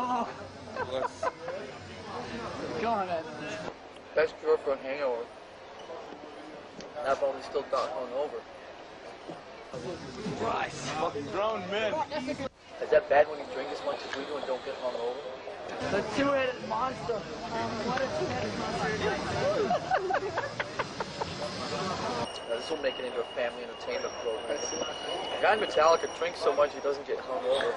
Oh. No. Go on, Best cure for a hangover. Not only still not hungover. Christ. Fucking grown men. Is that bad when you drink as much as we do and don't get hungover? The two-headed monster. What a two-headed monster. Now, this will make it into a family entertainment program. A guy in Metallica drinks so much he doesn't get hungover.